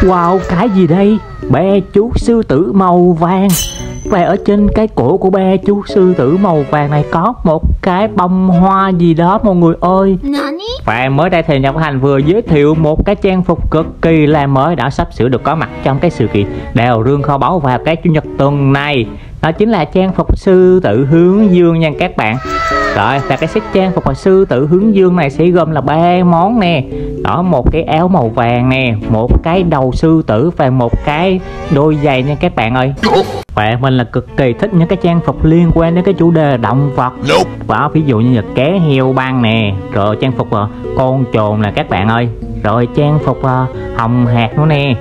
Wow cái gì đây? Bé chú sư tử màu vàng. Và ở trên cái cổ của bé chú sư tử màu vàng này có một cái bông hoa gì đó mọi người ơi. Và mới đây thì Nhập Hành vừa giới thiệu một cái trang phục cực kỳ là mới đã sắp sửa được có mặt trong cái sự kiện đèo rương kho báu vào cái chủ nhật tuần này. Đó chính là trang phục sư tử hướng dương nha các bạn rồi và cái set trang phục sư tử hướng dương này sẽ gồm là ba món nè. Đó một cái áo màu vàng nè một cái đầu sư tử và một cái đôi giày nha các bạn ơi. Và mình là cực kỳ thích những cái trang phục liên quan đến cái chủ đề động vật. Và ví dụ như là cá heo băng nè rồi trang phục uh, con trồn là các bạn ơi. Rồi trang phục uh, hồng hạt nữa nè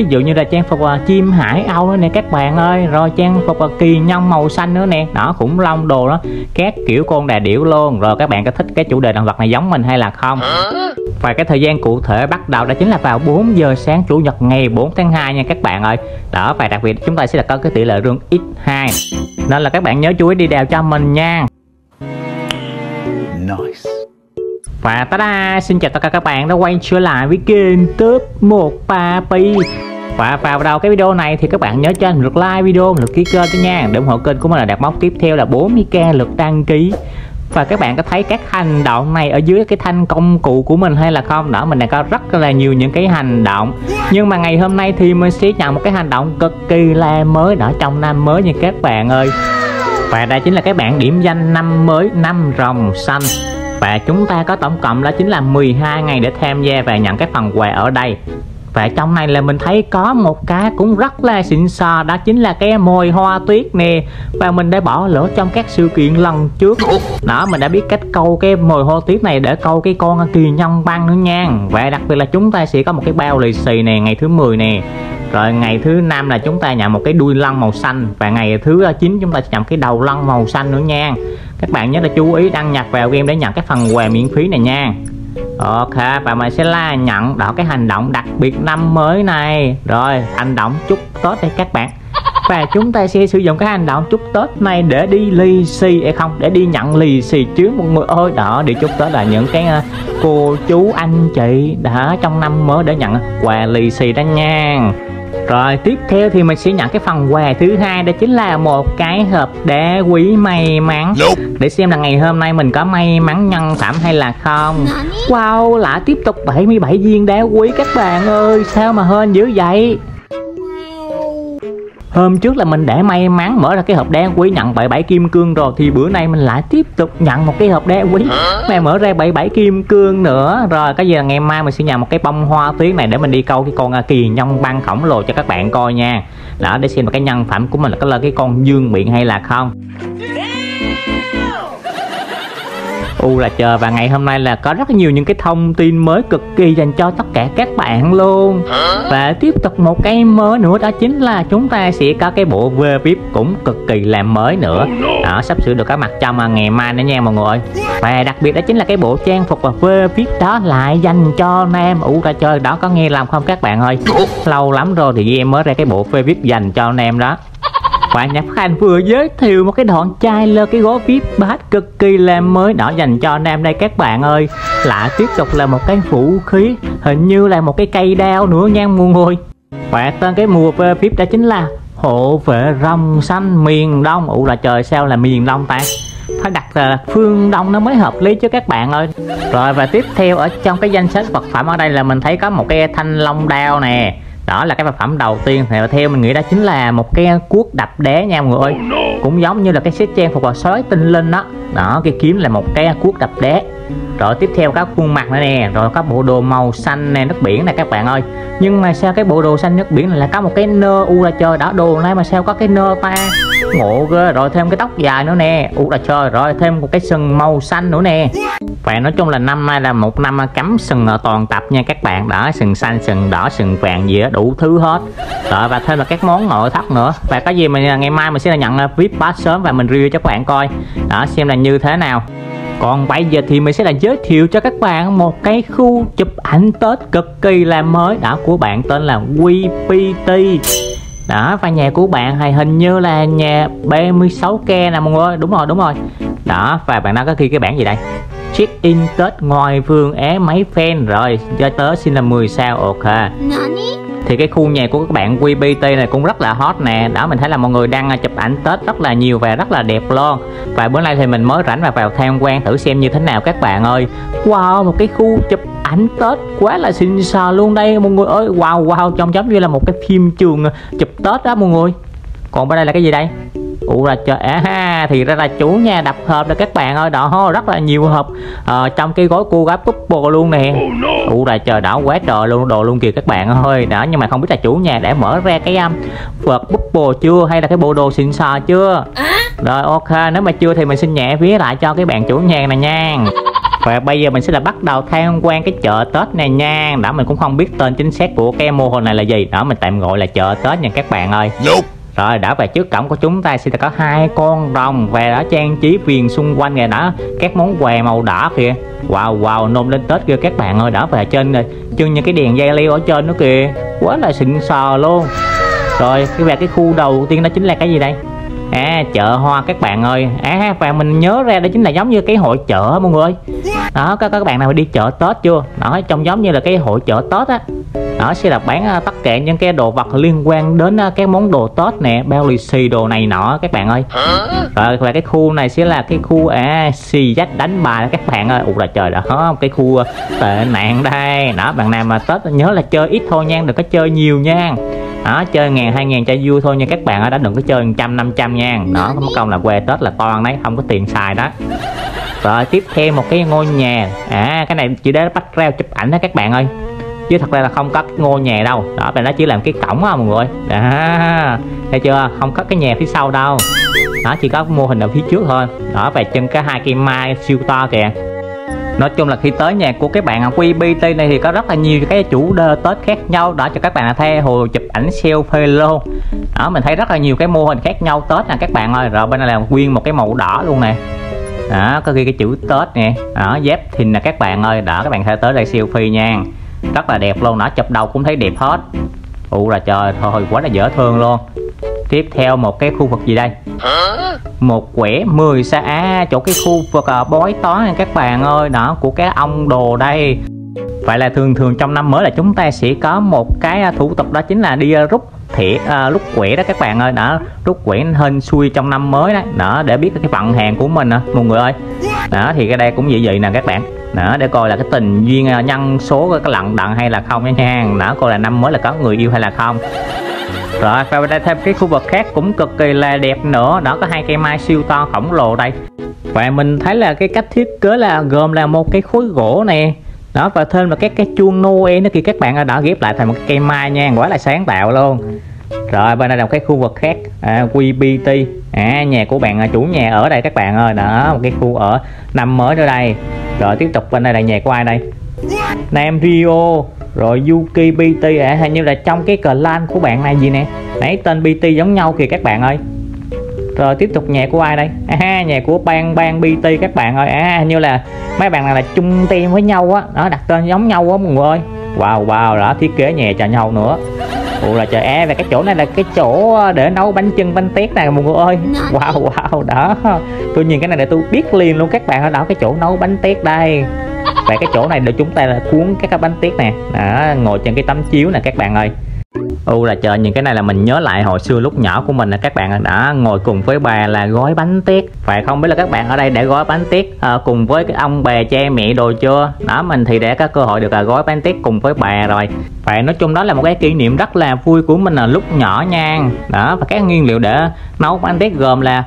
ví dụ như là trang phục uh, chim hải âu nữa nè các bạn ơi. Rồi trang phục uh, kỳ nhông màu xanh nữa nè. Đó khủng long đồ đó. Các kiểu con đà điểu luôn. Rồi các bạn có thích cái chủ đề động vật này giống mình hay là không? Và cái thời gian cụ thể bắt đầu đó chính là vào 4 giờ sáng chủ nhật ngày 4 tháng 2 nha các bạn ơi. Đó và đặc biệt chúng ta sẽ là có cái tỷ lệ rương x2 nên là các bạn nhớ chú ý đi đèo cho mình nha. Nice. Và ta-da, xin chào tất cả các bạn đã quay trở lại với kênh Top 1 Papi và vào đầu cái video này thì các bạn nhớ cho anh lượt like video, lượt ký kênh cho nha. Để ủng hộ kênh của mình là đạt mốc tiếp theo là 40k lượt đăng ký. Và các bạn có thấy các hành động này ở dưới cái thanh công cụ của mình hay là không? Đó mình đã có rất là nhiều những cái hành động. Nhưng mà ngày hôm nay thì mình sẽ nhận một cái hành động cực kỳ là mới. Đó trong năm mới nha các bạn ơi. Và đây chính là cái bảng điểm danh năm mới năm rồng xanh. Và chúng ta có tổng cộng đó chính là 12 ngày để tham gia và nhận cái phần quà ở đây và trong này là mình thấy có một cái cũng rất là xịn sò đó chính là cái mồi hoa tuyết nè. Và mình đã bỏ lỡ trong các sự kiện lần trước. Đó, mình đã biết cách câu cái mồi hoa tuyết này để câu cái con kỳ nhân băng nữa nha. Và đặc biệt là chúng ta sẽ có một cái bao lì xì nè, ngày thứ 10 nè. Rồi ngày thứ năm là chúng ta nhận một cái đuôi lân màu xanh. Và ngày thứ ờ, 9 chúng ta sẽ nhận cái đầu lân màu xanh nữa nha. Các bạn nhớ là chú ý đăng nhập vào game để nhận cái phần quà miễn phí này nha. Ok và mình sẽ la nhận đó cái hành động đặc biệt năm mới này. Rồi, hành động chúc Tết đây các bạn. Và chúng ta sẽ sử dụng cái hành động chúc Tết này để đi lì xì hay không, để đi nhận lì xì trước một người. Ơi đó đi chúc Tết là những cái ờ, cô chú anh chị đã trong năm mới để nhận quà lì xì đó nha rồi tiếp theo thì mình sẽ nhận cái phần quà thứ hai đó chính là một cái hộp đá quý may mắn. Để xem là ngày hôm nay mình có may mắn nhân phẩm hay là không. Wow lại tiếp tục 77 viên đá quý các bạn ơi sao mà hên dữ vậy Hôm trước là mình đã may mắn mở ra cái hộp đá quý nhận 77 kim cương rồi, Thì bữa nay mình lại tiếp tục nhận một cái hộp đá quý. Mà mở ra 77 kim cương nữa. Rồi, cái gì là ngày mai mình sẽ nhận một cái bông hoa tuyết này Để mình đi câu cái con à, kỳ nhân băng khổng lồ cho các bạn coi nha. Đó để xem là cái nhân phẩm của mình là có là cái con dương miệng hay là không. U là chờ và ngày hôm nay là có rất nhiều những cái thông tin mới cực kỳ dành cho tất cả các bạn luôn. Và tiếp tục một cái mới nữa đó chính là chúng ta sẽ có cái bộ V VIP cũng cực kỳ làm mới nữa. Đó sắp sửa được có mặt trong ngày mai nữa nha mọi người. Và đặc biệt đó chính là cái bộ trang phục và V VIP đó lại dành cho nam U ra chơi đó có nghe làm không các bạn ơi? Lâu lắm rồi thì game mới ra cái bộ V VIP dành cho nam đó và Nhật Khanh vừa giới thiệu một cái đoạn chai lơ cái gối VIP bát cực kỳ là mới đỏ dành cho nam đây các bạn ơi. Lại tiếp tục là một cái vũ khí, Hình như là một cái cây đao nữa nha mọi người. Và tên cái mùa VIP đó chính là hộ vệ rồng xanh miền Đông. Ủa là trời, sao là miền Đông ta? Phải đặt là phương đông nó mới hợp lý chứ các bạn ơi. Rồi, và tiếp theo ở trong cái danh sách vật phẩm ở đây là mình thấy có một cái thanh long đao nè đó là cái vật phẩm đầu tiên. Thì theo mình nghĩ đó chính là một cái cuốc đập đế nha mọi người ơi. Oh cũng giống như là cái set trang phục vào sói tinh linh đó đó, cái kiếm là một cái cuốc đập đá rồi tiếp theo các khuôn mặt nữa nè, rồi các bộ đồ màu xanh nè, nước biển này các bạn ơi. Nhưng mà sao cái bộ đồ xanh nước biển này là có một cái nơ u là trời đã đồ này mà sao có cái nơ ta? Ngộ ghê. Rồi thêm cái tóc dài nữa nè, u là trời rồi thêm một cái sừng màu xanh nữa nè. Và nói chung là năm nay là một năm cắm sừng ở toàn tập nha các bạn. Đó, sừng xanh, sừng đỏ, sừng vàng gì đó đủ thứ hết. Rồi và thêm là các món nội thất nữa. Và cái gì mà ngày mai mình sẽ là nhận à, vip pass sớm và mình review cho các bạn coi. Đó, xem là như thế nào. Còn bây giờ thì mình sẽ là giới thiệu cho các bạn một cái khu chụp ảnh Tết cực kỳ là mới. Đã của bạn tên là WPT đó, và nhà của bạn thì hình như là nhà 36k nè, mọi người đúng rồi đúng rồi. Đó, và bạn đang có ghi cái bản gì đây? Check in Tết ngoài vườn é máy fan. Rồi, cho tớ xin là 10 sao, ok. Nani? Thì cái khu nhà của các bạn QPT này cũng rất là hot nè. Đó, mình thấy là mọi người đang à, chụp ảnh Tết rất là nhiều và rất là đẹp luôn. Và bữa nay thì mình mới rảnh và vào tham quan thử xem như thế nào các bạn ơi. Wow, một cái khu chụp ảnh Tết quá là xinh xò luôn đây, mọi người ơi. Wow wow, trông giống như là một cái phim trường à, chụp Tết đó, mọi người. Còn bên đây là cái gì đây? Ủ là trời à thì ra là chủ nhà đập hộp là các bạn ơi. Đó rất là nhiều hộp ờ, trong cái gói cô gái couple luôn nè. Ủ là trời đỏ quá trời luôn đồ luôn kìa các bạn ơi. Đó nhưng mà không biết là chủ nhà đã mở ra cái um, vật couple chưa hay là cái bộ đồ xịn sò chưa? Rồi ok nếu mà chưa thì mình xin nhẹ vía lại cho cái bạn chủ nhà này nha. Và bây giờ mình sẽ là bắt đầu tham quan cái chợ Tết này nha. Đó mình cũng không biết tên chính xác của cái mô hình này là gì. Đó mình tạm gọi là chợ Tết nha các bạn ơi rồi, đã về trước cổng của chúng ta sẽ có hai con rồng về đã trang trí viền xung quanh này đã các món quà màu đỏ kìa. Wow wow nôm lên tết kìa, các bạn ơi, đã về trên rồi. Chân những cái đèn dây leo ở trên nữa kìa. Quá là xịn sò luôn. Rồi, cái về cái khu đầu tiên đó chính là cái gì đây? À chợ hoa các bạn ơi. À và mình nhớ ra đó chính là giống như cái hội chợ mọi người đó các các bạn nào đi chợ tết chưa? Đó trông giống như là cái hội chợ tết á đó sẽ là bán uh, tất cả những cái đồ vật liên quan đến uh, các món đồ tết nè bao lì xì đồ này nọ các bạn ơi. Rồi và cái khu này sẽ là cái khu à xì dách đánh bài các bạn ơi. Ủa là trời đó cái khu uh, tệ nạn đây. Đó bạn nào mà tết nhớ là chơi ít thôi nha đừng có chơi nhiều nha. Đó chơi ngàn hai ngàn cho vui thôi nha các bạn ở đó đừng có chơi trăm năm trăm nha. Đó có một công là quê tết là toan đấy không có tiền xài đó. Rồi tiếp theo một cái ngôi nhà. À cái này chỉ để bắt reo chụp ảnh đó các bạn ơi chứ thật ra là không có ngôi nhà đâu. Đó và nó chỉ làm cái cổng á mọi người. Đó, thấy chưa? Không có cái nhà phía sau đâu. Đó, chỉ có mô hình ở phía trước thôi. Đó, và chân cái hai cây mai siêu to kìa. Nói chung là khi tới nhà của các bạn QBT này thì có rất là nhiều cái chủ đề Tết khác nhau. Đó, cho các bạn là theo hồ chụp ảnh selfie luôn. Đó, mình thấy rất là nhiều cái mô hình khác nhau Tết nè, các bạn ơi. Rồi bên này là nguyên một cái màu đỏ luôn nè. Đó, có ghi cái chữ Tết nè. Đó dép thìn nè, các bạn ơi. Đó, các bạn theo tới đây selfie nha rất là đẹp luôn đó chụp đầu cũng thấy đẹp hết. Ụ là trời thôi quá là dễ thương luôn. Tiếp theo một cái khu vực gì đây? Một quẻ 10 xa à, chỗ cái khu vực uh, bói toán các bạn ơi đó của cái ông đồ đây. Vậy là thường thường trong năm mới là chúng ta sẽ có một cái à, thủ tục đó chính là đi uh, rút thẻ uh, rút quẻ đó các bạn ơi đó rút quẻ hên xui trong năm mới đó đó để biết cái vận hàng của mình nè mọi người ơi. Đó thì cái đây cũng vậy vậy nè các bạn đó để coi là cái tình duyên à, nhân số cái lận đận hay là không nha nha. Đó coi là năm mới là có người yêu hay là không. Rồi và đây thêm cái khu vực khác cũng cực kỳ là đẹp nữa. Đó có hai cây mai siêu to khổng lồ đây. Và mình thấy là cái cách thiết kế là gồm là một cái khối gỗ nè. Đó và thêm là các cái chuông Noel nó kia các bạn đã ghép lại thành một cái cây mai nha. Quá là sáng tạo luôn. Rồi bên đây là một cái khu vực khác. À, QBT à, nhà của bạn à, chủ nhà ở đây các bạn ơi. Đó một cái khu ở năm mới ở đây rồi tiếp tục bên đây là nhạc của ai đây? Nam Rio. Rồi Yuki BT à, hình như là trong cái clan của bạn này gì nè? Nãy tên BT giống nhau kìa các bạn ơi. Rồi tiếp tục nhạc của ai đây? À, nhạc của bang bang BT các bạn ơi. À, hình như là mấy bạn này là chung team với nhau á. Đó đặt tên giống nhau á mọi người ơi. Wow wow đã thiết kế nhà cho nhau nữa. Ủa là trời e và cái chỗ này là cái chỗ để nấu bánh chưng bánh tét này mọi người ơi. Wow wow đó. Tôi nhìn cái này để tôi biết liền luôn các bạn ở đó cái chỗ nấu bánh tét đây. Và cái chỗ này để chúng ta là cuốn các cái bánh tét nè. Đó, ngồi trên cái tấm chiếu nè các bạn ơi U là chờ những cái này là mình nhớ lại hồi xưa lúc nhỏ của mình là các bạn đã ngồi cùng với bà là gói bánh tét Phải không? Biết là các bạn ở đây đã gói bánh tét à, ờ, cùng với cái ông bà cha mẹ đồ chưa? Đó mình thì đã có cơ hội được là gói bánh tét cùng với bà rồi. Phải nói chung đó là một cái kỷ niệm rất là vui của mình là lúc nhỏ nha. Đó và các nguyên liệu để nấu bánh tét gồm là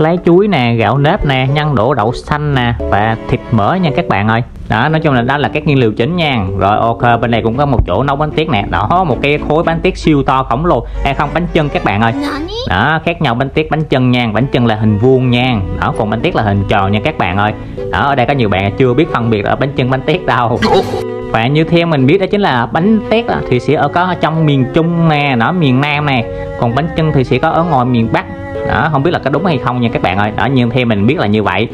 lấy chuối nè gạo nếp nè nhân đổ đậu xanh nè và thịt mỡ nha các bạn ơi. Đó nói chung là đó là các nguyên liệu chính nha. Rồi ok bên này cũng có một chỗ nấu bánh tiết nè. Đó một cái khối bánh tiết siêu to khổng lồ. Hay không bánh chân các bạn ơi. Đó khác nhau bánh tiết bánh chân nha. Bánh chân là hình vuông nha. Đó còn bánh tiết là hình tròn nha các bạn ơi. Đó ở đây có nhiều bạn chưa biết phân biệt ở bánh chân bánh tiết đâu. Và như theo mình biết đó chính là bánh tét thì sẽ ở có trong miền trung nè đó miền nam nè. Còn bánh chân thì sẽ có ở ngoài miền bắc đó, không biết là có đúng hay không nha các bạn ơi. Đó, nhưng theo mình biết là như vậy.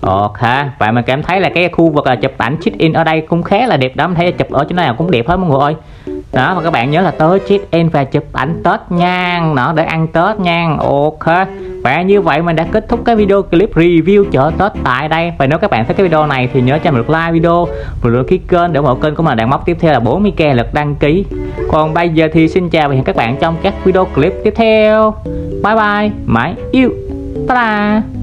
Ok, và mình cảm thấy là cái khu vực là chụp ảnh check in ở đây cũng khá là đẹp đó. Mình thấy chụp ở chỗ nào cũng đẹp hết mọi người ơi đó và các bạn nhớ là tới check in và chụp ảnh tết nha. Nó để ăn tết nha. Ok. Và như vậy mình đã kết thúc cái video clip review chợ tết tại đây. Và nếu các bạn thích cái video này thì nhớ cho mình lượt like video. Và lượt ký kênh để ủng hộ kênh của mình. Đang mốc tiếp theo là 40k lượt đăng ký. Còn bây giờ thì xin chào và hẹn các bạn trong các video clip tiếp theo. Bye bye. Mãi yêu. Ta da